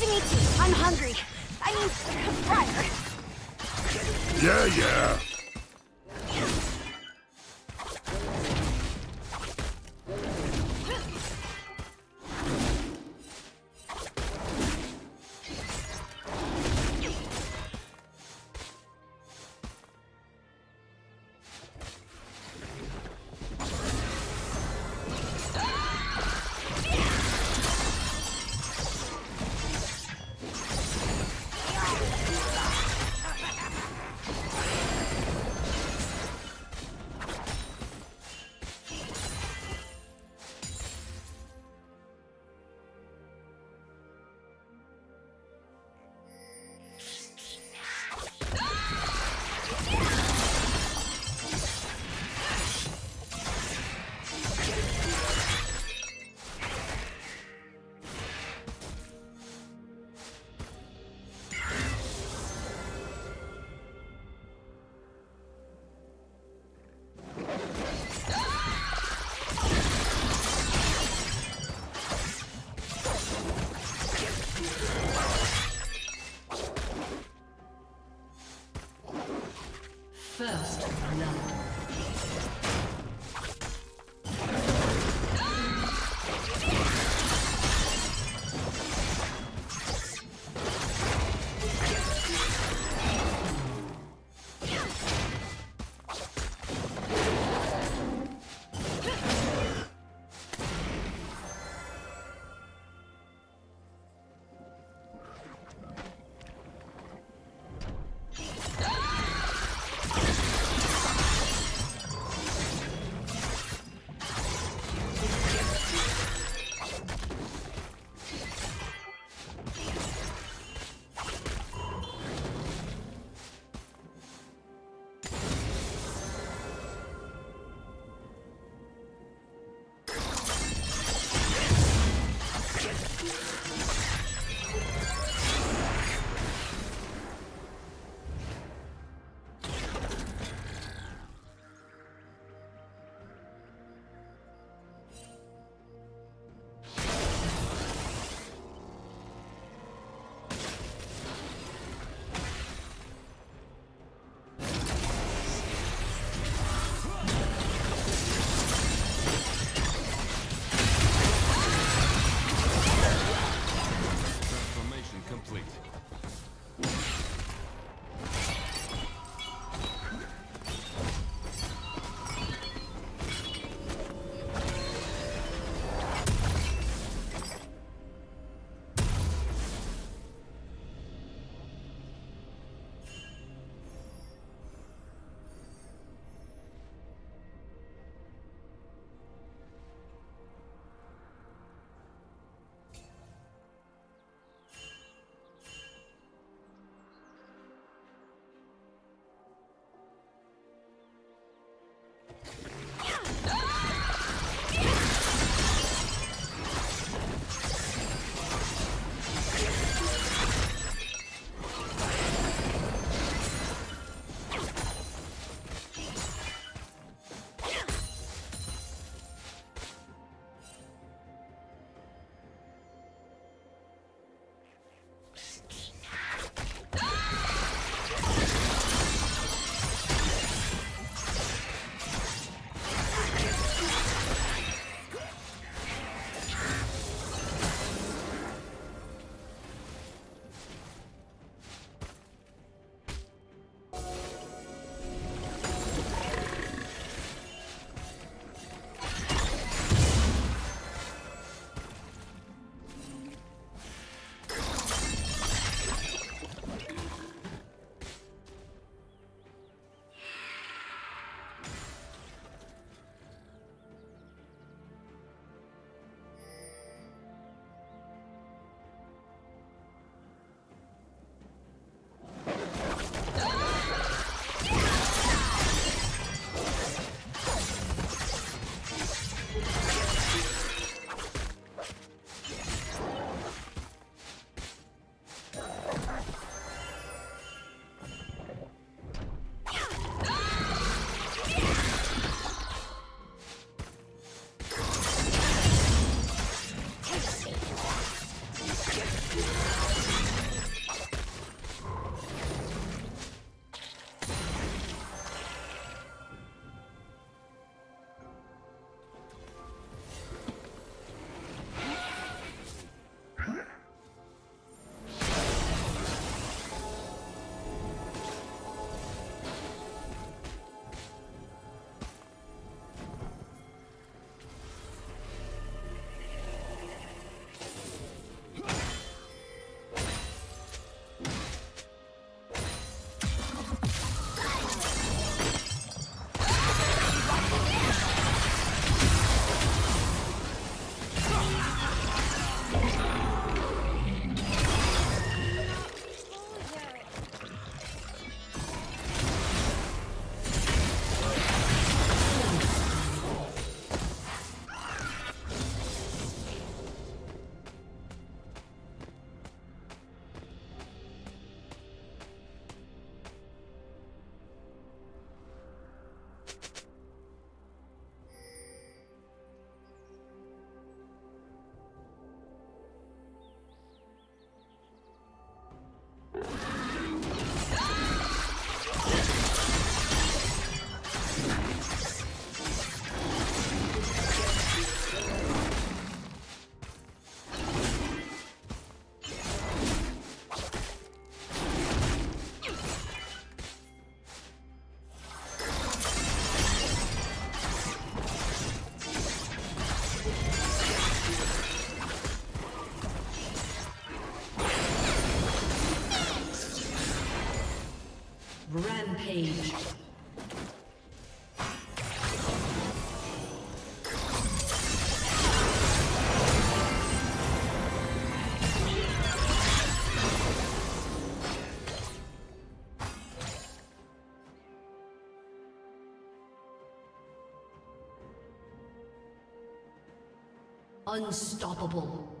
To meet you. I'm hungry. I mean, Briar. Yeah, yeah. Rampage. Unstoppable.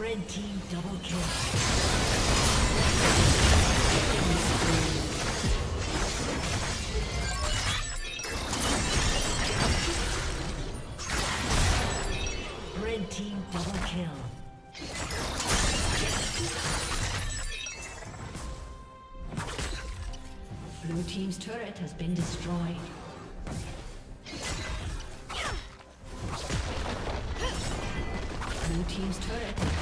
Red team double kill. Red team double kill. Blue team's turret has been destroyed. Blue team's turret